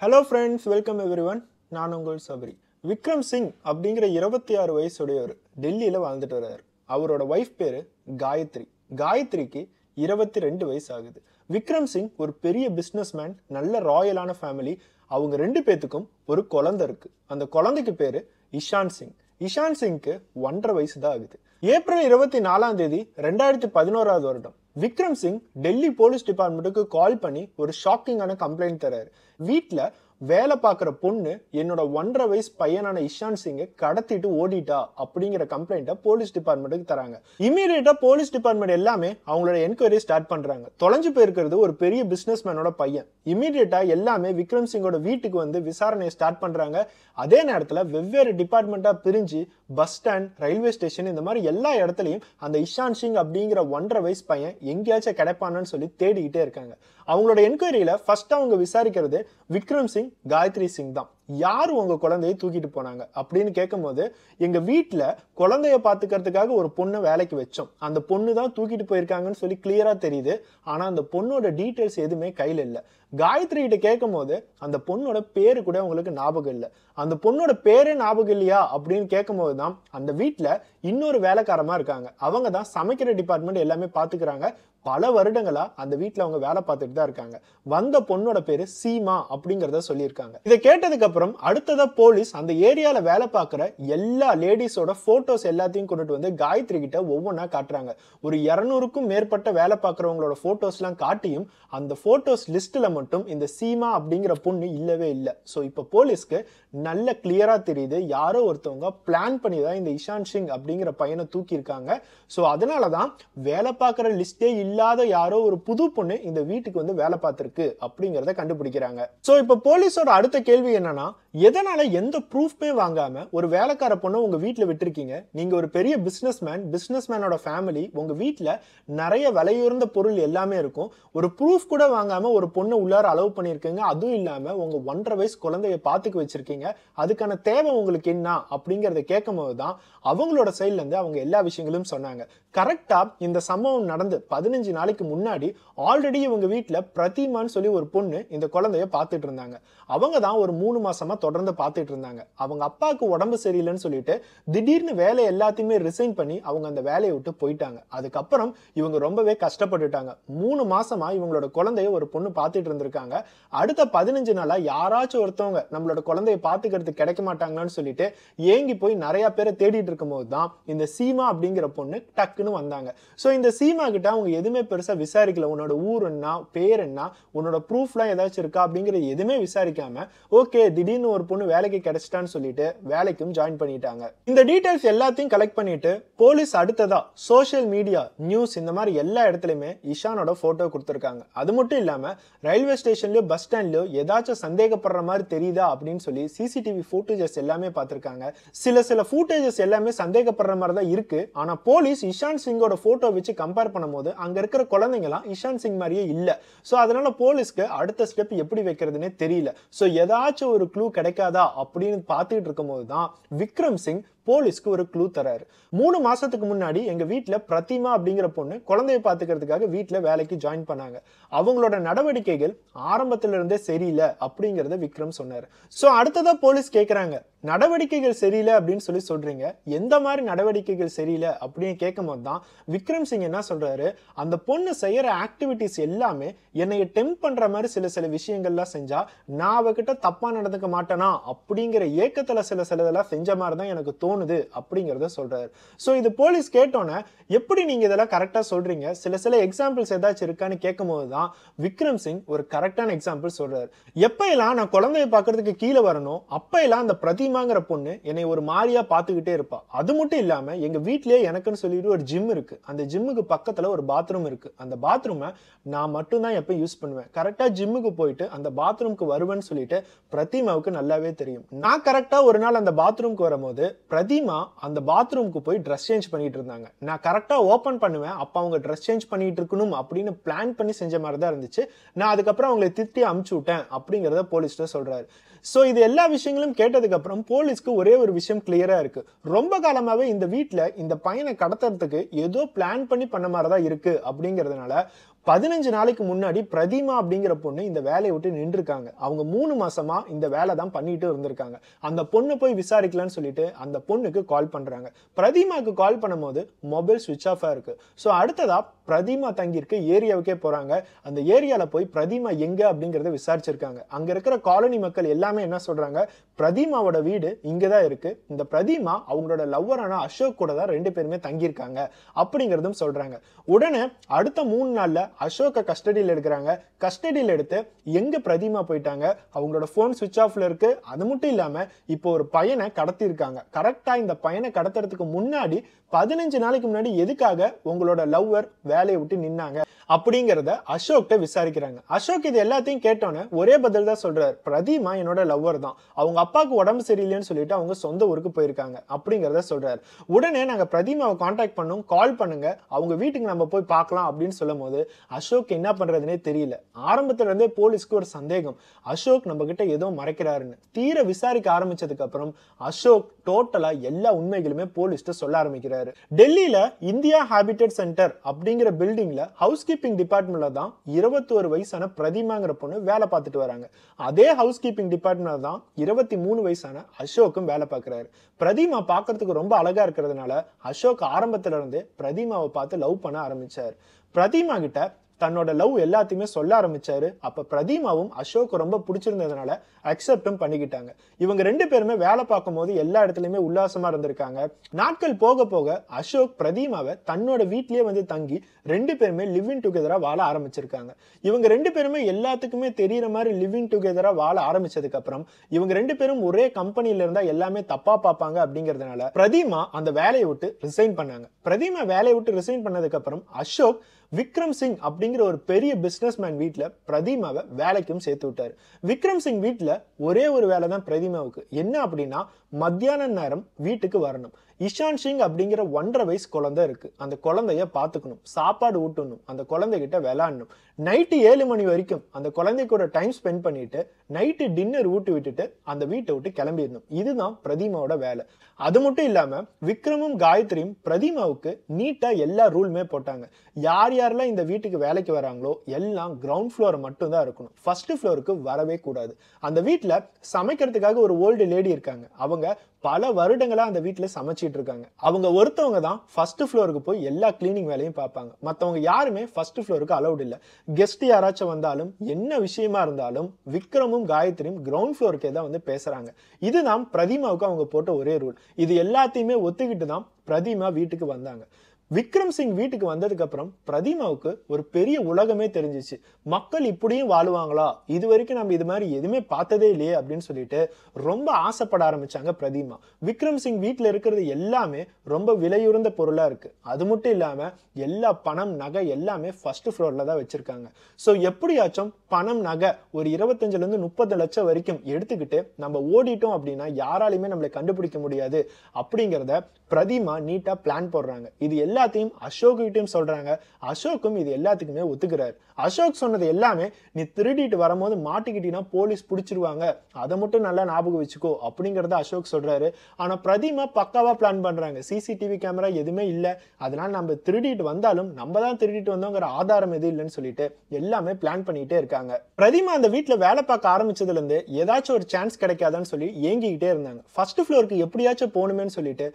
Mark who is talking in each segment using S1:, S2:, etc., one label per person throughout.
S1: Hello friends welcome everyone நான் உங்கள் சபரி. விக்ரம் சிங் அப்படிங்கிற இருபத்தி ஆறு வயசுடையவர் டெல்லியில் வாழ்ந்துட்டு வர்றாரு. அவரோட ஒய்ஃப் பேர் காயத்ரி. காயத்ரிக்கு இருபத்தி ரெண்டு வயசு ஆகுது விக்ரம் சிங் ஒரு பெரிய பிஸ்னஸ்மேன் நல்ல ராயலான ஃபேமிலி அவங்க ரெண்டு பேத்துக்கும் ஒரு குழந்தை இருக்கு. அந்த குழந்தைக்கு பேர் இஷான் சிங். இஷான் சிங்க்கு ஒன்றரை வயசு தான் ஆகுது. ஏப்ரல் இருபத்தி நாலாம் தேதி ரெண்டாயிரத்தி பதினோராவது வருடம். விக்ரம் சிங் டெல்லி போலீஸ் டிபார்ட்மெண்ட்டுக்கு கால் பண்ணி ஒரு ஷாக்கிங்கான கம்ப்ளைண்ட் தராரு. வீட்டில் வேலை பார்க்குற பொண்ணு என்னோட ஒன்றரை வயசு பையனான இஷான் சிங்கை கடத்திட்டு ஓடிட்டா அப்படிங்கிற கம்ப்ளைண்ட்டை போலீஸ் டிபார்ட்மெண்ட்டுக்கு தராங்க. இமீடியட்டாக போலீஸ் டிபார்ட்மெண்ட் எல்லாமே அவங்களோட என்கொயரி ஸ்டார்ட் பண்ணுறாங்க தொலைஞ்சு போயிருக்கிறது ஒரு பெரிய பிஸ்னஸ் மேனோட பையன். இமீடியட்டாக எல்லாமே விக்ரம் சிங்கோட வீட்டுக்கு வந்து விசாரணையை ஸ்டார்ட் பண்ணுறாங்க அதே நேரத்தில் வெவ்வேறு டிபார்ட்மெண்ட்டாக பிரிஞ்சு பஸ் ஸ்டாண்ட் ரயில்வே ஸ்டேஷன் இந்த மாதிரி எல்லா இடத்துலையும் அந்த இஷான் சிங் அப்படிங்கிற ஒன்றரை வயசு பையன் எங்கேயாச்சும் கிடைப்பானு சொல்லி தேடிக்கிட்டே இருக்காங்க. அவங்களோட என்கொயரியில் ஃபர்ஸ்ட் அவங்க விசாரிக்கிறது விக்ரம் சிங் காயத்ரி சிங் தான். யார் உங்கள் குழந்தைய தூக்கிட்டு போனாங்க? அப்படின்னு கேட்கும்போது எங்கள் வீட்டில் குழந்தைய பார்த்துக்கிறதுக்காக ஒரு பொண்ணை வேலைக்கு வச்சோம். அந்த பொண்ணு தான் தூக்கிட்டு போயிருக்காங்கன்னு சொல்லி கிளியராக தெரியுது. ஆனால் அந்த பொண்ணோட டீட்டெயில்ஸ் எதுவுமே கையில் இல்லை. காயத்ரி கிட்ட கேட்கும் போது அந்த பொண்ணோட பேரு கூட உங்களுக்கு ஞாபகம் இல்லை. அந்த பொண்ணோட பேரே ஞாபகம் இல்லையா? அப்படின்னு கேட்கும் போது தான் அந்த வீட்டில் இன்னொரு வேலைக்காரமாக இருக்காங்க. அவங்க தான் சமைக்கிற டிபார்ட்மெண்ட் எல்லாமே பார்த்துக்கிறாங்க பல வருடங்களாக அந்த வீட்டில் அவங்க வேலை பார்த்துட்டு தான் இருக்காங்க. வந்த பொண்ணோட பேர் சீமா அப்படிங்கிறத சொல்லியிருக்காங்க. இதை கேட்டதுக்கப்புறம் அடுத்ததாக போலீஸ் அந்த ஏரியாவில் வேலை பார்க்குற எல்லா லேடிஸோட ஃபோட்டோஸ் எல்லாத்தையும் கொண்டுட்டு வந்து காயத்ரி கிட்ட ஒவ்வொன்றா காட்டுறாங்க. ஒரு இரநூறுக்கும் மேற்பட்ட வேலை பார்க்குறவங்களோட ஃபோட்டோஸ்லாம் காட்டியும் அந்த ஃபோட்டோஸ் லிஸ்ட்டில் மட்டும் இந்த சீமா அப்படிங்கிற பொண்ணு இல்லவே இல்லை. ஸோ இப்போ போலீஸ்க்கு நல்ல கிளியராக தெரியுது. யாரோ ஒருத்தவங்க பிளான் பண்ணி தான் இந்த இஷான் சிங் அப்படிங்கிற பையனை தூக்கியிருக்காங்க. ஸோ அதனால தான் வேலை பார்க்குற லிஸ்ட்டே இல்லை இல்லாத யாரோ ஒரு புது பொண்ணு இந்த வீட்டுக்கு வந்து வேலை பார்த்துருக்கு அப்படிங்கிறத கண்டுபிடிக்கிறாங்க. ஸோ இப்போ போலீஸோட அடுத்த கேள்வி என்னன்னா எதனால எந்த ப்ரூஃப்மே வாங்காம ஒரு வேலைக்கார பொண்ணை உங்க வீட்டில் விட்டுருக்கீங்க? நீங்க ஒரு பெரிய பிசினஸ் மேன் பிஸ்னஸ் மேனோட ஃபேமிலி உங்க வீட்டில் நிறைய விலையுயர்ந்த பொருள் எல்லாமே இருக்கும். ஒரு ப்ரூஃப் கூட வாங்காம ஒரு பொண்ணை உள்ளார அலோவ் பண்ணியிருக்கீங்க. அதுவும் இல்லாம உங்க ஒன்றரை வயசு குழந்தைய பார்த்துக்க வச்சிருக்கீங்க. அதுக்கான தேவை உங்களுக்கு என்ன அப்படிங்கறத கேட்கும் போது தான் அவங்களோட சைட்ல இருந்து அவங்க எல்லா விஷயங்களும் சொன்னாங்க. கரெக்டா இந்த சம்பவம் நடந்து பதினஞ்சு பதினஞ்சு நாளைக்கு முன்னாடி ஆல்ரெடி இவங்க வீட்டில் பிரதிமான்னு சொல்லி ஒரு பொண்ணு இந்த குழந்தைய பார்த்துட்டு இருந்தாங்க. அவங்க தான் ஒரு மூணு மாசமா தொடர்ந்து பார்த்துட்டு இருந்தாங்க. அவங்க அப்பாவுக்கு உடம்பு சரியில்லைன்னு சொல்லிட்டு திடீர்னு வேலை எல்லாத்தையுமே ரிசைன் பண்ணி அவங்க அந்த வேலையை விட்டு போயிட்டாங்க. அதுக்கப்புறம் இவங்க ரொம்பவே கஷ்டப்பட்டுட்டாங்க. மூணு மாசமா இவங்களோட குழந்தைய ஒரு பொண்ணு பார்த்துட்டு இருந்திருக்காங்க. அடுத்த பதினஞ்சு நாளா யாராச்சும் ஒருத்தவங்க நம்மளோட குழந்தைய பார்த்துக்கிறதுக்கு கிடைக்க மாட்டாங்களான்னு சொல்லிட்டு ஏங்கி போய் நிறைய பேரை தேடிட்டு இருக்கும் போது தான் இந்த சீமா அப்படிங்கிற பொண்ணு டக்குன்னு வந்தாங்க. ஸோ இந்த சீமா கிட்ட அவங்க எது எதுவுமே பெருசா விசாரிக்கல. உன்னோட ஊர் என்ன பேர் என்ன உன்னோட ப்ரூஃப்லாம் ஏதாச்சும் இருக்கா அப்படிங்கிறது எதுவுமே விசாரிக்காம ஓகே திடீர்னு ஒரு பொண்ணு வேலைக்கு கிடைச்சிட்டான்னு சொல்லிட்டு வேலைக்கும் ஜாயின் பண்ணிட்டாங்க. இந்த டீடைல்ஸ் எல்லாத்தையும் கலெக்ட் பண்ணிட்டு போலீஸ் அடுத்ததா சோஷியல் மீடியா நியூஸ் இந்த மாதிரி எல்லா இடத்துலயுமே இஷானோட போட்டோ கொடுத்துருக்காங்க. அது மட்டும் இல்லாம ரயில்வே ஸ்டேஷன்லயோ பஸ் ஸ்டாண்ட்லயோ ஏதாச்சும் சந்தேகப்படுற மாதிரி தெரியுதா அப்படின்னு சொல்லி சிசிடிவி ஃபுட்டேஜஸ் எல்லாமே பார்த்திருக்காங்க. சில சில ஃபுட்டேஜஸ் எல்லாமே சந்தேகப்படுற மாதிரி தான் இருக்கு. ஆனா போலீஸ் இஷான் சிங்கோட போட்டோ வச்சு கம்பேர் பண்ணும்போது அங்க இருக்கிற குழந்தைங்களாம் இஷான் சிங் மாதிரியே இல்லை. ஸோ அதனால போலீஸ்க்கு அடுத்த ஸ்டெப் எப்படி வைக்கிறதுனே தெரியல. ஸோ ஏதாச்சும் ஒரு க்ளூ கிடைக்காதா அப்படின்னு பார்த்துக்கிட்டு இருக்கும்போது தான் விக்ரம் சிங் போலீஸ்க்கு ஒரு க்ளூ தராரு. மூணு மாசத்துக்கு முன்னாடி எங்க வீட்டுல பிரதிமா அப்படிங்கிற பொண்ணு குழந்தைய பாத்துக்கிறதுக்காக வீட்டுல வேலைக்கு ஜாயின் பண்ணாங்க. அவங்களோட நடவடிக்கைகள் ஆரம்பத்துல இருந்தே சரியில்லை அப்படிங்கறத விக்ரம் சொன்னாரு. சோ அடுத்ததா போலீஸ் கேக்குறாங்க. நடவடிக்கைகள் சரியில்லை அப்படின்னு சொல்லி சொல்றீங்க. எந்த மாதிரி நடவடிக்கைகள் சரியில்லை அப்படின்னு கேட்கும் போது தான் விக்ரம் சிங் என்ன சொல்றாரு? அந்த பொண்ணு செய்யற ஆக்டிவிட்டிஸ் எல்லாமே என்னைய டெம்ப் பண்ற மாதிரி சில சில விஷயங்கள்லாம் செஞ்சா நான் அவகிட்ட தப்பா நடந்துக்க மாட்டேனா? அப்படிங்கிற ஏக்கத்துல சில சிலதெல்லாம் செஞ்ச மாதிரி தான் எனக்கு தோணும் தோணுது அப்படிங்கிறத சொல்கிறார் ஸோ இது போலீஸ் கேட்டோன்னே எப்படி நீங்க இதெல்லாம் கரெக்டா சொல்றீங்க? சில சில எக்ஸாம்பிள்ஸ் ஏதாச்சும் இருக்கான்னு கேட்கும் போது தான் விக்ரம் சிங் ஒரு கரெக்டான எக்ஸாம்பிள் சொல்கிறார் எப்ப எல்லாம் நான் குழந்தைய பார்க்கறதுக்கு கீழே வரணும் அப்ப எல்லாம் அந்த பிரதிமாங்கிற பொண்ணு என்னை ஒரு மாதிரியா பார்த்துக்கிட்டே இருப்பா. அது மட்டும் இல்லாம எங்க வீட்லேயே எனக்குன்னு சொல்லிட்டு ஒரு ஜிம் இருக்கு. அந்த ஜிம்முக்கு பக்கத்துல ஒரு பாத்ரூம் இருக்கு. அந்த பாத்ரூமை நான் மட்டும்தான் எப்போ யூஸ் பண்ணுவேன். கரெக்டா ஜிம்முக்கு போயிட்டு அந்த பாத்ரூம்க்கு வருவேன்னு சொல்லிட்டு பிரதிமாவுக்கு நல்லாவே தெரியும். நான் கரெக்டா ஒரு நாள் அந்த பாத்ரூம்க்கு வரும்போது பிரதிமா அந்த பாத்ரூம்க்கு போய் ட்ரெஸ் சேஞ்ச் பண்ணிட்டு இருந்தாங்க. நான் கரெக்டாக ஓப்பன் பண்ணுவேன் அப்போ அவங்க ட்ரெஸ் சேஞ்ச் பண்ணிட்டு இருக்கணும் அப்படின்னு பிளான் பண்ணி செஞ்ச மாதிரி தான் இருந்துச்சு. நான் அதுக்கப்புறம் அவங்களை திட்டி அமுச்சு விட்டேன் அப்படிங்கிறத போலீஸ்கிட்ட சொல்கிறாரு ஸோ இது எல்லா விஷயங்களும் கேட்டதுக்கப்புறம் போலீஸ்க்கு ஒரே ஒரு விஷயம் கிளியராக இருக்கு. ரொம்ப காலமாகவே இந்த வீட்டில் இந்த பையனை கடத்துறதுக்கு ஏதோ பிளான் பண்ணி பண்ண மாதிரி தான் இருக்குது அப்படிங்கிறதுனால பதினஞ்சு நாளைக்கு முன்னாடி பிரதிமா அப்படிங்கிற பொண்ணு இந்த வேலையை விட்டு நின்றுருக்காங்க. அவங்க மூணு மாசமா இந்த வேலை தான் பண்ணிட்டு இருந்திருக்காங்க. அந்த பொண்ணு போய் விசாரிக்கலாம்னு சொல்லிட்டு அந்த பொண்ணுக்கு கால் பண்றாங்க. பிரதிமாக்கு கால் பண்ணும்போது மொபைல் சுவிச் ஆஃபா இருக்கு. ஸோ அடுத்ததா பிரதிமா தங்கியிருக்க ஏரியாவுக்கே போறாங்க. அந்த ஏரியால போய் பிரதிமா எங்க அப்படிங்கறத விசாரிச்சிருக்காங்க. அங்க இருக்கிற காலனி மக்கள் எல்லாமே என்ன சொல்றாங்க? பிரதிமாவோட வீடு இங்கதான் இருக்கு. இந்த பிரதிமா அவங்களோட லவ்வரான அசோக் கூட தான் ரெண்டு பேருமே தங்கியிருக்காங்க அப்படிங்கறதும் சொல்றாங்க. உடனே அடுத்த மூணு நாள்ல அசோக்கை கஸ்டடியில் எடுக்கிறாங்க. கஸ்டடியில் எடுத்து எங்கே பிரதிமா போயிட்டாங்க? அவங்களோட ஃபோன் சுவிச் ஆஃப்ல இருக்குது அது மட்டும் இல்லாமல் இப்போ ஒரு பையனை கடத்தியிருக்காங்க. கரெக்டாக இந்த பையனை கடத்துறதுக்கு முன்னாடி பதினஞ்சு நாளைக்கு முன்னாடி எதுக்காக உங்களோட லவ்வர் வேலையை விட்டு நின்னாங்க? அப்படிங்கிறத அசோக்கிட்ட விசாரிக்கிறாங்க. அசோக் இது எல்லாத்தையும் கேட்டோன்னே ஒரே பதில் தான் சொல்றாரு. பிரதிமா என்னோட லவ்வர் தான். அவங்க அப்பாவுக்கு உடம்பு சரியில்லைன்னு சொல்லிட்டு அவங்க சொந்த ஊருக்கு போயிருக்காங்க அப்படிங்கிறத சொல்றாரு. உடனே நாங்க பிரதீமாவை காண்டாக்ட் பண்ணோம். கால் பண்ணுங்க. அவங்க வீட்டுக்கு நம்ம போய் பார்க்கலாம் அப்படின்னு சொல்லும் போது அசோக் என்ன பண்றதுனே தெரியல. ஆரம்பத்துல இருந்தே போலீஸ்க்கு ஒரு சந்தேகம். அசோக் நம்ம கிட்ட ஏதோ மறைக்கிறாருன்னு. தீர விசாரிக்க ஆரம்பிச்சதுக்கு அப்புறம் அசோக் டோட்டலா எல்லா உண்மைகளுமே போலீஸ்ட்டு சொல்ல ஆரம்பிக்கிறாரு. டெல்லியில இந்தியா ஹாபிட்டட் சென்டர் அப்படிங்கிற பில்டிங்ல ஹவுஸ் கீப்பிங் டிபார்ட்மெண்ட்ல தான் இருபத்தோரு வயசான பிரதிமாங்கிற பொண்ணு வேலை பார்த்துட்டு வராங்க. அதே ஹவுஸ் கீப்பிங் டிபார்ட்மெண்ட்ல தான் இருபத்தி மூணு வயசான அசோக்கும் வேலை பார்க்கறாரு. பிரதிமா பார்க்கறதுக்கு ரொம்ப அழகா இருக்கிறதுனால அசோக் ஆரம்பத்துல இருந்தே பிரதிமாவை பார்த்து லவ் பண்ண ஆரம்பிச்சார். பிரதிமா கிட்ட தன்னோட லவ் எல்லாத்தையுமே சொல்ல ஆரம்பிச்சாரு. அப்ப பிரதீமாவும் அசோக் ரொம்ப பிடிச்சிருந்ததுனால அக்செப்டும் பண்ணிக்கிட்டாங்க. இவங்க ரெண்டு பேருமே வேலை பார்க்கும் போது எல்லா இடத்துலயுமே உல்லாசமா இருந்திருக்காங்க. நாட்கள் போக போக அசோக் பிரதீமாவை தன்னோட வீட்லயே வந்து தங்கி ரெண்டு பேருமே லிவிங் டுகெதரா வாழ ஆரம்பிச்சிருக்காங்க. இவங்க ரெண்டு பேருமே எல்லாத்துக்குமே தெரியற மாதிரி லிவிங் டுகெதரா வாழ ஆரம்பிச்சதுக்கு அப்புறம் இவங்க ரெண்டு பேரும் ஒரே கம்பெனில இருந்தா எல்லாமே தப்பா பார்ப்பாங்க அப்படிங்கறதுனால பிரதீமா அந்த வேலையை விட்டு ரிசைன் பண்ணாங்க. பிரதீமா வேலையை விட்டு ரிசைன் பண்ணதுக்கு அப்புறம் அசோக் விக்ரம் சிங் அப்படிங்கிற ஒரு பெரிய பிசினஸ் மேன் வீட்டுல பிரதிமாவை வேலைக்கும் சேர்த்து விட்டாரு. விக்ரம் சிங் வீட்டுல ஒரே ஒரு வேலை தான் பிரதிமாவுக்கு. என்ன அப்படின்னா மத்தியான நேரம் வீட்டுக்கு வரணும். இஷான் சிங் அப்படிங்கிற ஒன்றரை வயசு குழந்தை இருக்கு. அந்த குழந்தைய பார்த்துக்கணும். சாப்பாடு ஊட்டணும். அந்த குழந்தைகிட்ட விளாடணும் நைட்டு ஏழு மணி வரைக்கும் அந்த குழந்தை கூட டைம் ஸ்பெண்ட் பண்ணிட்டு நைட்டு டின்னர் ஊட்டி விட்டுட்டு அந்த வீட்டை விட்டு கிளம்பிடணும். இதுதான் பிரதிமாவோட வேலை. அது மட்டும் இல்லாம விக்ரமும் காயத்ரியும் பிரதிமாவுக்கு நீட்டா எல்லா ரூலுமே போட்டாங்க. யார் யாரெல்லாம் இந்த வீட்டுக்கு வேலைக்கு வராங்களோ எல்லாம் கிரவுண்ட் ஃப்ளோர் மட்டும் தான் இருக்கணும் ஃபர்ஸ்ட் ஃப்ளோருக்கு வரவே கூடாது. அந்த வீட்டில் சமைக்கிறதுக்காக ஒரு ஓல்டு லேடி இருக்காங்க. அவங்க பல வருடங்களாக அந்த வீட்டில் சமைச்சிட்டு இருக்காங்க. அவங்க ஒருத்தவங்க தான் ஃபர்ஸ்ட் ஃப்ளோருக்கு போய் எல்லா கிளீனிங் வேலையும் பார்ப்பாங்க. மற்றவங்க யாருமே ஃபர்ஸ்ட் ஃப்ளோருக்கு அலௌட் இல்லை. கெஸ்ட் யாராச்சும் வந்தாலும் என்ன விஷயமா இருந்தாலும் விக்ரமும் காயத்ரியும் கிரவுண்ட் ஃப்ளோருக்கே தான் வந்து பேசுறாங்க. இதுதான் பிரதிமாவுக்கு அவங்க போட்ட ஒரே ரூல் இது எல்லாத்தையுமே ஒத்துக்கிட்டு தான் பிரதிமா வீட்டுக்கு வந்தாங்க. விக்ரம் சிங் வீட்டுக்கு வந்ததுக்கு அப்புறம் பிரதிமாவுக்கு ஒரு பெரிய உலகமே தெரிஞ்சிச்சு. மக்கள் இப்படியும் வாழுவாங்களா? இது வரைக்கும் நம்ம இது மாதிரி எதுவுமே பார்த்ததே இல்லையே அப்படின்னு சொல்லிட்டு ரொம்ப ஆசைப்பட ஆரம்பிச்சாங்க பிரதிமா. விக்ரம் சிங் வீட்டில் இருக்கிறது எல்லாமே ரொம்ப விலையுறந்த பொருளா இருக்கு. அது மட்டும் இல்லாம எல்லா பணம் நகை எல்லாமே ஃபர்ஸ்ட் ஃப்ளோர்ல தான் வச்சிருக்காங்க. ஸோ எப்படியாச்சும் பணம் நகை ஒரு இருபத்தஞ்சுல இருந்து முப்பது லட்சம் வரைக்கும் எடுத்துக்கிட்டு நம்ம ஓடிட்டோம் அப்படின்னா யாராலையுமே நம்மளை கண்டுபிடிக்க முடியாது. அப்படிங்கிறத பிரதிமா நீட்டாக பிளான் போடுறாங்க. இது எல்லாத்தையும் அசோக்கிட்டையும் சொல்கிறாங்க அசோக்கும் இது எல்லாத்துக்குமே ஒத்துக்கிறாரு. அசோக் சொன்னது எல்லாமே நீ திருடிட்டு வரும்போது மாட்டிக்கிட்டீங்கன்னா போலீஸ் பிடிச்சிருவாங்க. அதை மட்டும் நல்லா ஞாபகம் வச்சுக்கோ அப்படிங்கிறத அசோக் சொல்கிறாரு ஆனால் பிரதிமா பக்காவாக பிளான் பண்ணுறாங்க சிசிடிவி கேமரா எதுவுமே இல்லை. அதனால் நம்ம திருடிட்டு வந்தாலும் நம்ம தான் திருடிட்டு வந்தோங்கிற ஆதாரம் எதுவும் இல்லைன்னு சொல்லிட்டு எல்லாமே பிளான் பண்ணிகிட்டே இருக்காங்க. பிரதிமா அந்த வீட்டில் வேலை பார்க்க ஆரம்பிச்சதுலேருந்து ஏதாச்சும் ஒரு சான்ஸ் கிடைக்காதான்னு சொல்லி ஏங்கிக்கிட்டே இருந்தாங்க. ஃபர்ஸ்ட் ஃப்ளோருக்கு எப்படியாச்சும் போகணுமேன்னு சொல்லிட்டு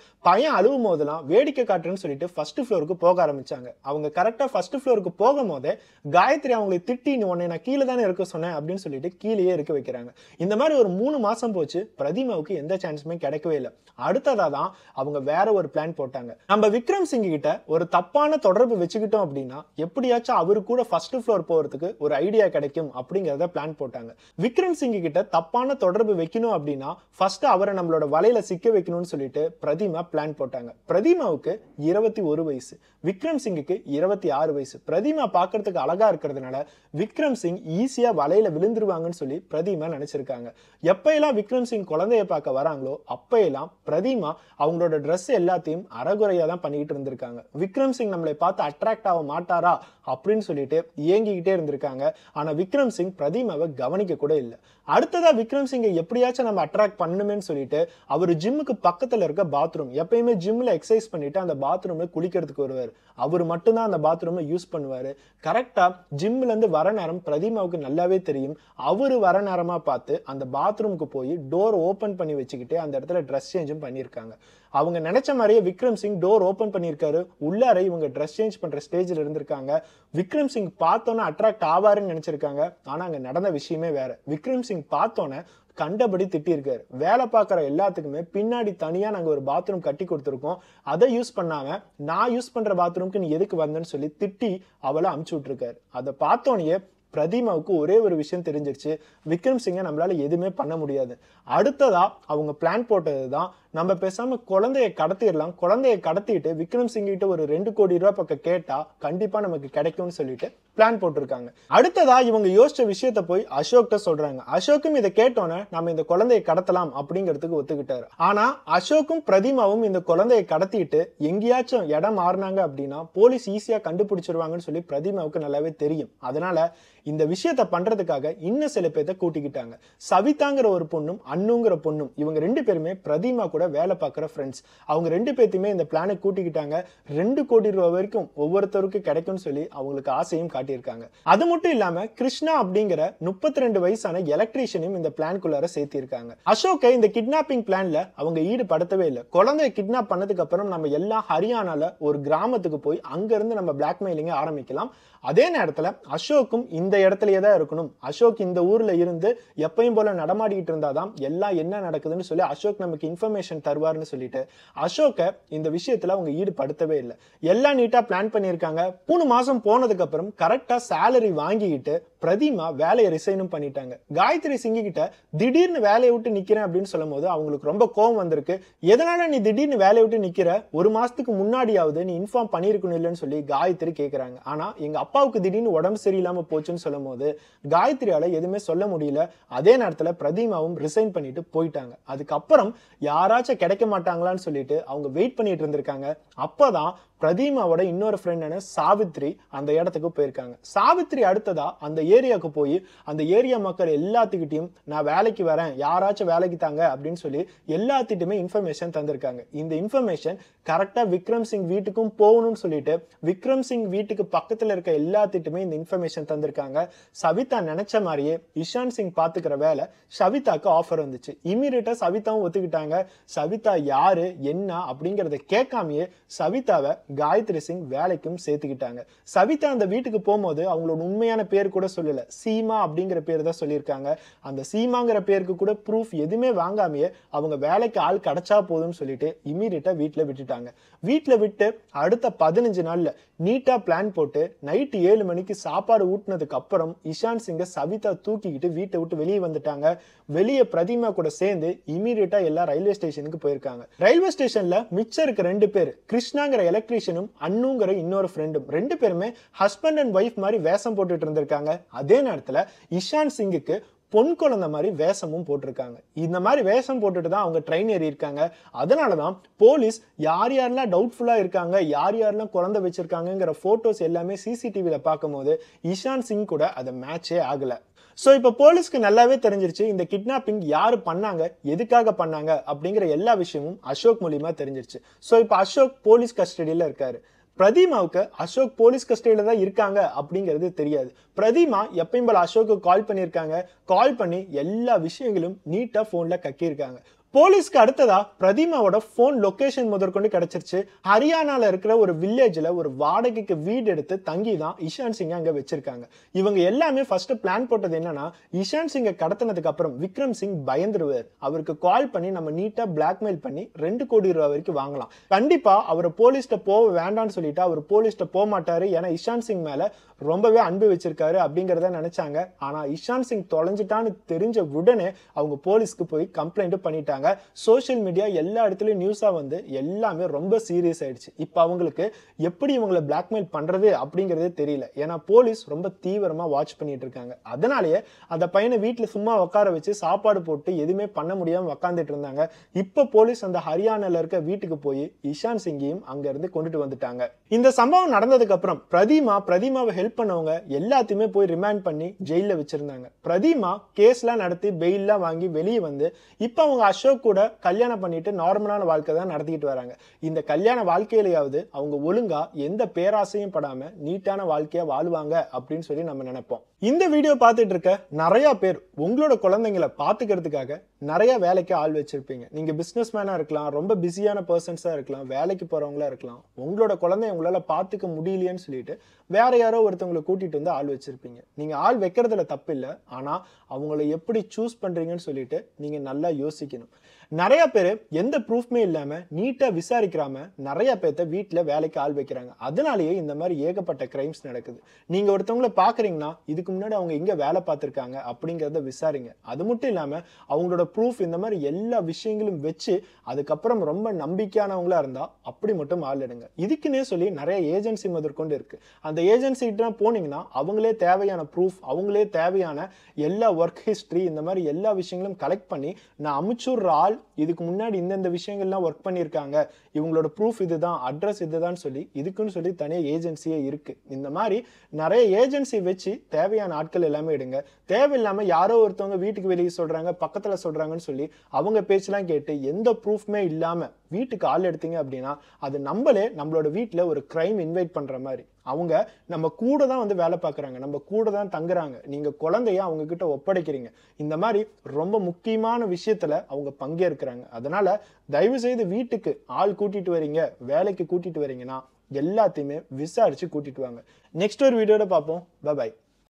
S1: பையன் அழுவும் போதெல்லாம் வேடிக்கை காட்டுறேன்னு சொல்லிட்டு ஃபர்ஸ்ட் ஃப்ளோருக்கு போக ஆரம்பிச்சாங்க. அவங்க கரெக்டா ஃபர்ஸ்ட் ஃப்ளோருக்கு போகும்போது காயத்ரி அவங்களை திட்டின்னு உடனே நான் கீழே தானே இருக்க சொன்னேன் அப்படின்னு சொல்லிட்டு கீழேயே இருக்க வைக்கிறாங்க. இந்த மாதிரி ஒரு மூணு மாசம் போச்சு பிரதிமாவுக்கு எந்த சான்ஸுமே கிடைக்கவே இல்லை. அடுத்ததா தான் அவங்க வேற ஒரு பிளான் போட்டாங்க. நம்ம விக்ரம் சிங் கிட்ட ஒரு தப்பான தொடர்பு வச்சுக்கிட்டோம் அப்படின்னா எப்படியாச்சும் அவரு கூட ஃபர்ஸ்ட் ஃப்ளோர் போறதுக்கு ஒரு ஐடியா கிடைக்கும் அப்படிங்கறத பிளான் போட்டாங்க. விக்ரம் சிங் கிட்ட தப்பான தொடர்பு வைக்கணும் அப்படின்னா ஃபர்ஸ்ட் அவரை நம்மளோட வலையில சிக்க வைக்கணும்னு சொல்லிட்டு பிரதிமா பிளான் போட்டாங்க. பிரதிமாவுக்கு இருபத்தி ஒரு வயசு விக்ரம் சிங்குக்கு இருபத்தி ஆறு வயசு. பிரதிமா பார்க்கறதுக்கு அழகா இருக்கிறதுனால விக்ரம் சிங் ஈஸியா வலையில விழுந்துருவாங்கன்னு சொல்லி பிரதிமா நினைச்சிருக்காங்க. எப்பயெல்லாம் விக்ரம் சிங் குழந்தைய பார்க்க வராங்களோ அப்பையெல்லாம் பிரதிமா அவங்களோட ட்ரெஸ் எல்லாத்தையும் அறகுறையா தான் பண்ணிக்கிட்டு இருந்திருக்காங்க. விக்ரம் சிங் நம்மளை பார்த்து அட்ராக்ட் ஆக மாட்டாரா அப்படின்னு சொல்லிட்டு ஏங்கிக்கிட்டே இருந்திருக்காங்க. ஆனா விக்ரம் சிங் பிரதிமாவை கவனிக்க கூட இல்லை. அடுத்ததா விக்ரம் சிங்கை எப்படியாச்சும் நம்ம அட்ராக்ட் பண்ணணுமேனு சொல்லிட்டு அவர் ஜிம்முக்கு பக்கத்துல இருக்க பாத்ரூம் எப்பயுமே ஜிம்ல எக்ஸசைஸ் பண்ணிட்டு அந்த பாத்ரூம்ல குளிக்கிறதுக்கு வருவார். அவர் மட்டும்தான் அந்த பாத்ரூமை யூஸ் பண்ணுவாரு. கரெக்டா ஜிம்ல இருந்து வர நேரம் பிரதிமாவுக்கு நல்லாவே தெரியும். அவரு வர நேரமா பார்த்து அந்த பாத்ரூமுக்கு போய் டோர் ஓபன் பண்ணி வச்சுக்கிட்டு அந்த இடத்துல ட்ரெஸ் சேஞ்சும் பண்ணியிருக்காங்க. அவங்க நினைச்ச மாதிரியே விக்ரம் சிங் டோர் ஓப்பன் பண்ணியிருக்காரு. உள்ளார இவங்க ட்ரெஸ் சேஞ்ச் பண்ற ஸ்டேஜில் இருந்திருக்காங்க. விக்ரம் சிங் பார்த்தோன்னே அட்ராக்ட் ஆவாருன்னு நினைச்சிருக்காங்க. ஆனா அங்க நடந்த விஷயமே வேற. விக்ரம் சிங் பார்த்தோன்னே கண்டபடி திட்டியிருக்காரு. வேலை பார்க்குற எல்லாத்துக்குமே பின்னாடி தனியாக நாங்கள் ஒரு பாத்ரூம் கட்டி கொடுத்துருக்கோம். அதை யூஸ் பண்ணாம நான் யூஸ் பண்ணுற பாத்ரூம்க்கு நீ எதுக்கு வந்தேன்னு சொல்லி திட்டி அவளை அமுச்சு விட்ருக்காரு அதை பார்த்தோன்னே பிரதிமாவுக்கு ஒரே ஒரு விஷயம் தெரிஞ்சிருச்சு. விக்ரம் சிங்கை நம்மளால எதுவுமே பண்ண முடியாது. அடுத்ததா அவங்க பிளான் போட்டது தான் நம்ம பேசாம குழந்தைய கடத்திடலாம். குழந்தைய கடத்திட்டு விக்ரம் சிங் கிட்ட ஒரு ரெண்டு கோடி ரூபாய் பக்கம் கேட்டா கண்டிப்பா நமக்கு கிடைக்கும்னு சொல்லிட்டு பிளான் போட்டிருக்காங்க. அடுத்ததா இவங்க யோசிச்ச விஷயத்த போய் அசோக்கிட்ட சொல்றாங்க. அசோக்கும் இதை கேட்டோன்னே நம்ம இந்த குழந்தையை கடத்தலாம் அப்படிங்கிறதுக்கு ஒத்துக்கிட்டாரு. ஆனா அசோக்கும் பிரதிமாவும் இந்த குழந்தையை கடத்திட்டு எங்கேயாச்சும் இடம் மாறினாங்க அப்படின்னா போலீஸ் ஈஸியா கண்டுபிடிச்சிருவாங்கன்னு சொல்லி பிரதிமாவுக்கு நல்லாவே தெரியும். அதனால இந்த விஷயத்த பண்றதுக்காக இன்னும் சில பேர்த்த கூட்டிக்கிட்டாங்க. சவிதாங்கிற ஒரு பொண்ணும் அண்ணுங்கிற பொண்ணும் இவங்க ரெண்டு பேருமே பிரதிமா கூட வேலை பார்க்குற ஃப்ரெண்ட்ஸ் அவங்க ரெண்டு பேர்த்தையுமே இந்த பிளானை கூட்டிக்கிட்டாங்க. ரெண்டு கோடி ரூபா வரைக்கும் ஒவ்வொருத்தருக்கும் கிடைக்கும்னு சொல்லி அவங்களுக்கு ஆசையும் காட்டியிருக்காங்க. அது மட்டும் இல்லாம கிருஷ்ணா அப்படிங்கிற முப்பத்தி ரெண்டு வயசான எலக்ட்ரீஷியனையும் இந்த பிளான்குள்ளார சேர்த்திருக்காங்க. அசோக்கை இந்த கிட்னாப்பிங் பிளான்ல அவங்க ஈடுபடுத்தவே இல்லை. குழந்தைய கிட்னாப் பண்ணதுக்கு அப்புறம் நம்ம எல்லாம் ஹரியானால ஒரு கிராமத்துக்கு போய் அங்க இருந்து நம்ம பிளாக்மெயிலிங்க ஆரம்பிக்கலாம். அதே நேரத்துல அசோக்கும் இந்த இடத்துலயே தான் இருக்கணும். அசோக் இந்த ஊர்ல இருந்து எப்பயும் போல நடமாடிக்கிட்டு இருந்தாதான் எல்லாம் என்ன நடக்குதுன்னு சொல்லி அசோக் நமக்கு இன்ஃபர்மேஷன் தருவார்னு சொல்லிட்டு அசோக்கை இந்த விஷயத்தில் அவங்க ஈடுபடுத்தவே இல்லை. எல்லாம் நீட்டா பிளான் பண்ணியிருக்காங்க. மூணு மாசம் போனதுக்கப்புறம் கரெக்டாக கரெக்டா சேலரி வாங்கிக்கிட்டு பிரதிமா வேலையை ரிசைனும் பண்ணிட்டாங்க. காயத்ரி சிங்கி கிட்ட திடீர்னு வேலையை விட்டு நிக்கிறேன் அப்படின்னு சொல்லும் போது அவங்களுக்கு ரொம்ப கோவம் வந்திருக்கு. எதனால நீ திடீர்னு வேலையை விட்டு நிக்கிற? ஒரு மாசத்துக்கு முன்னாடியாவது நீ இன்ஃபார்ம் பண்ணிருக்கணும் இல்லைன்னு சொல்லி காயத்ரி கேக்குறாங்க. ஆனா எங்க அப்பாவுக்கு திடீர்னு உடம்பு சரியில்லாம போச்சுன்னு சொல்லும் போது காயத்ரியால எதுவுமே சொல்ல முடியல. அதே நேரத்துல பிரதிமாவும் ரிசைன் பண்ணிட்டு போயிட்டாங்க. அதுக்கப்புறம் யாராச்சும் கிடைக்க மாட்டாங்களான்னு சொல்லிட்டு அவங்க வெயிட் பண்ணிட்டு இருந்திருக்காங்க. அப்பதான் பிரதீமாவோட இன்னொரு ஃப்ரெண்டான சாவித்ரி அந்த இடத்துக்கு போயிருக்காங்க. சாவித்ரி அடுத்ததா அந்த ஏரியாவுக்கு போய் அந்த ஏரியா மக்கள் எல்லாத்துக்கிட்டையும் நான் வேலைக்கு வரேன் யாராச்சும் வேலைக்கு தாங்க அப்படின்னு சொல்லி எல்லாத்திட்டுமே இன்ஃபர்மேஷன் தந்திருக்காங்க. இந்த இன்ஃபர்மேஷன் கரெக்டாக விக்ரம் சிங் வீட்டுக்கும் போகணும்னு சொல்லிட்டு விக்ரம் சிங் வீட்டுக்கு பக்கத்தில் இருக்க எல்லாத்திட்டுமே இந்த இன்ஃபர்மேஷன் தந்திருக்காங்க. சவிதா நினைச்ச மாதிரியே இஷான் சிங் பார்த்துக்கிற வேலை சவிதாக்கு ஆஃபர் வந்துச்சு. இமீடியட்டாக சவிதாவும் ஒத்துக்கிட்டாங்க. சவிதா யாரு என்ன அப்படிங்கிறத கேட்காமயே சவிதாவை காயத்ரி சிங் வேலைக்கும் சேர்த்துக்கிட்டாங்க. சவிதா அந்த வீட்டுக்கு போகும்போது அவங்களோட உண்மையான பேர் கூட சொல்லல. சீமா அப்படிங்கிற பேர் தான் சொல்லியிருக்காங்க. அந்த சீமாங்கிற பேருக்கு கூட ப்ரூஃப் எதுவுமே வாங்காமையே அவங்க வேலைக்கு ஆள் கிடைச்சா போதும்னு சொல்லிட்டு இமீடியட்டா வீட்டில் விட்டுட்டாங்க. வீட்டில் விட்டு அடுத்த பதினஞ்சு நாள்ல நீட்டா பிளான் போட்டு நைட்டு ஏழு மணிக்கு சாப்பாடு ஊட்டினதுக்கு அப்புறம் இஷான் சிங்கை சவிதா தூக்கிக்கிட்டு வீட்டை விட்டு வெளியே வந்துட்டாங்க. வெளியே பிரதிமா கூட சேர்ந்து இமீடியட்டா எல்லா ரயில்வே ஸ்டேஷனுக்கு போயிருக்காங்க. ரயில்வே ஸ்டேஷன்ல மிச்சம் இருக்க ரெண்டு பேர் கிருஷ்ணாங்கிற எலக்ட்ரீஷியனும் அண்ணுங்கிற இன்னொரு ஃப்ரெண்டும் ரெண்டு பேருமே ஹஸ்பண்ட் அண்ட் ஒய்ஃப் மாதிரி வேஷம் போட்டுட்டு இருந்திருக்காங்க. அதே நேரத்தில் இஷான் சிங்குக்கு பொன் குழந்தை மாதிரி வேஷமும் போட்டிருக்காங்க. இந்த மாதிரி வேஷம் போட்டுட்டு தான் அவங்க ட்ரெயின் ஏறி இருக்காங்க. அதனால தான் போலீஸ் யார் யாரெல்லாம் டவுட்ஃபுல்லாக இருக்காங்க யார் யாரெல்லாம் குழந்தை வச்சிருக்காங்கங்கிற ஃபோட்டோஸ் எல்லாமே சிசிடிவியில் பார்க்கும்போது இஷான் சிங் கூட அதை மேட்சே ஆகலை. ஸோ இப்போ போலீஸ்க்கு நல்லாவே தெரிஞ்சிருச்சு இந்த கிட்னாப்பிங் யாரு பண்ணாங்க எதுக்காக பண்ணாங்க அப்படிங்கிற எல்லா விஷயமும் அசோக் மூலியமா தெரிஞ்சிருச்சு. ஸோ இப்போ அசோக் போலீஸ் கஸ்டடியில் இருக்காரு. பிரதிமாவுக்கு அசோக் போலீஸ் கஸ்டடியில் தான் இருக்காங்க அப்படிங்கிறது தெரியாது. பிரதிமா எப்பயும் போல அசோக்கு கால் பண்ணியிருக்காங்க. கால் பண்ணி எல்லா விஷயங்களும் நீட்டாக ஃபோனில் கக்கியிருக்காங்க. போலீஸ்க்கு அடுத்ததா பிரதிமாவோட போன் லொக்கேஷன் முதற்கொண்டு கிடைச்சிருச்சு. ஹரியானால இருக்கிற ஒரு வில்லேஜ்ல ஒரு வாடகைக்கு வீடு எடுத்து தங்கி தான் இஷான் சிங்கை அங்க வச்சிருக்காங்க. இவங்க எல்லாமே ஃபர்ஸ்ட் பிளான் போட்டது என்னன்னா இஷான் சிங்கை கடத்தினதுக்கு அப்புறம் விக்ரம் சிங் பயந்துருவார். அவருக்கு கால் பண்ணி நம்ம நீட்டா பிளாக்மெயில் பண்ணி ரெண்டு கோடி ரூபா வரைக்கும் வாங்கலாம். கண்டிப்பா அவர் போலீஸ்ட போக வேண்டாம்னு சொல்லிட்டு அவர் போலீஸ்ட போக மாட்டாரு. ஏன்னா இஷான் சிங் மேல ரொம்பவே அன்பு வச்சிருக்காரு அப்படிங்கறத நினைச்சாங்க. ஆனா இஷான் சிங் தொலைஞ்சிட்டான்னு தெரிஞ்ச உடனே அவங்க போலீஸ்க்கு போய் கம்ப்ளைண்ட் பண்ணிட்டாங்க. சோஷியல் மீடியா எல்லா இடத்துலையும் நியூஸாக வந்து எல்லாமே ரொம்ப சீரியஸ் ஆயிடுச்சு. இப்போ அவங்களுக்கு எப்படி இவங்களை பிளாக்மெயில் பண்ணுறது அப்படிங்கறதே தெரியல. ஏன்னா போலீஸ் ரொம்ப தீவிரமாக வாட்ச் பண்ணிட்டு இருக்காங்க. அதனாலேயே அந்த பையனை வீட்டில் சும்மா உட்கார வச்சு சாப்பாடு போட்டு எதுவுமே பண்ண முடியாமல் உக்காந்துட்டு இருந்தாங்க. இப்போ போலீஸ் அந்த ஹரியானால இருக்க வீட்டுக்கு போய் இஷான் சிங்கையும் அங்கேருந்து கொண்டுட்டு வந்துட்டாங்க. இந்த சம்பவம் நடந்ததுக்கு அப்புறம் பிரதிமா பிரதிமாவை ஹெல்ப் பண்ணவங்க எல்லாத்தையுமே போய் ரிமாண்ட் பண்ணி ஜெயிலில் வச்சிருந்தாங்க. பிரதிமா கேஸ்லாம் நடத்தி பெயில்லாம் வாங்கி வெளியே வந்து இப்போ அவங்க அசோக் கூட கல்யாணம் பண்ணிட்டு நார்மலான வாழ்க்கை தான் நடத்திக்கிட்டு வராங்க. இந்த கல்யாண வாழ்க்கையிலையாவது அவங்க ஒழுங்கா எந்த பேராசையும் படாம நீட்டான வாழ்க்கையா வாழ்வாங்க அப்படின்னு சொல்லி நம்ம நினைப்போம். இந்த வீடியோ பார்த்துட்டு இருக்க நிறைய பேர் உங்களோட குழந்தைங்களை பார்த்துக்கிறதுக்காக நிறைய வேலைக்கு ஆள் வச்சிருப்பீங்க. நீங்க பிசினஸ் மேனா இருக்கலாம் ரொம்ப பிஸியான பர்சன்ஸா இருக்கலாம் வேலைக்கு போறவங்களா இருக்கலாம். உங்களோட குழந்தைய உங்களால பார்த்துக்க முடியலையேன்னு சொல்லிட்டு வேற யாரோ ஒருத்தவங்களை கூட்டிட்டு வந்து ஆள் வச்சிருப்பீங்க. நீங்க ஆள் வைக்கிறதுல தப்பு இல்லை ஆனா அவங்கள எப்படி சூஸ் பண்றீங்கன்னு சொல்லிட்டு நீங்க நல்லா யோசிக்கணும். நிறைய பேர் எந்த ப்ரூஃப்மே இல்லாமல் நீட்டாக விசாரிக்கிறாம நிறைய பேர்த்த வீட்டில் வேலைக்கு ஆள் வைக்கிறாங்க. அதனாலேயே இந்த மாதிரி ஏகப்பட்ட கிரைம்ஸ் நடக்குது. நீங்கள் ஒருத்தவங்கள பார்க்குறீங்கன்னா இதுக்கு முன்னாடி அவங்க எங்கே வேலை பார்த்துருக்காங்க அப்படிங்கிறத விசாரிங்க. அது மட்டும் இல்லாமல் அவங்களோட ப்ரூஃப் இந்த மாதிரி எல்லா விஷயங்களும் வச்சு அதுக்கப்புறம் ரொம்ப நம்பிக்கையானவங்களா இருந்தால் அப்படி மட்டும் ஆள் எடுங்க. இதுக்குன்னே சொல்லி நிறைய ஏஜென்சி முதற்கொண்டு இருக்கு. அந்த ஏஜென்சி போனீங்கன்னா அவங்களே தேவையான ப்ரூஃப் அவங்களே தேவையான எல்லா ஒர்க் ஹிஸ்ட்ரி இந்த மாதிரி எல்லா விஷயங்களும் கலெக்ட் பண்ணி நான் அமுச்சுடுற ஆள் இதுக்கு முன்னாடி இந்தந்த விஷயங்கள்லாம் ஒர்க் பண்ணியிருக்காங்க. இவங்களோட ப்ரூஃப் இதுதான் அட்ரஸ் இதுதான் சொல்லி இதுக்குன்னு சொல்லி தனியாக ஏஜென்சியே இருக்கு. இந்த மாதிரி நிறைய ஏஜென்சி வச்சு தேவையான ஆட்கள் எல்லாமே எடுங்க. தேவையில்லாமல் யாரோ ஒருத்தவங்க வீட்டுக்கு வெளியே சொல்றாங்க பக்கத்தில் சொல்றாங்கன்னு சொல்லி அவங்க பேச்செல்லாம் கேட்டு எந்த ப்ரூஃப்மே இல்லாமல் வீட்டுக்கு ஆள் எடுத்தீங்க அப்படின்னா அது நம்மளே நம்மளோட வீட்டில் ஒரு க்ரைம் இன்வைட் பண்ணுற மாதிரி. அவங்க நம்ம கூட தான் வந்து வேலை பார்க்குறாங்க. நம்ம கூட தான் தங்குறாங்க. நீங்கள் குழந்தைய அவங்க கிட்ட ஒப்படைக்கிறீங்க. இந்த மாதிரி ரொம்ப முக்கியமான விஷயத்தில் அவங்க பங்கேற்கிறாங்க. அதனால தயவு செய்து வீட்டுக்கு ஆள் கூட்டிட்டு வரீங்க வேலைக்கு கூட்டிட்டு வரீங்கன்னா எல்லாத்தையுமே விசாரிச்சு கூட்டிட்டு வாங்க. நெக்ஸ்ட் ஒரு வீடியோட பார்ப்போம். பாய்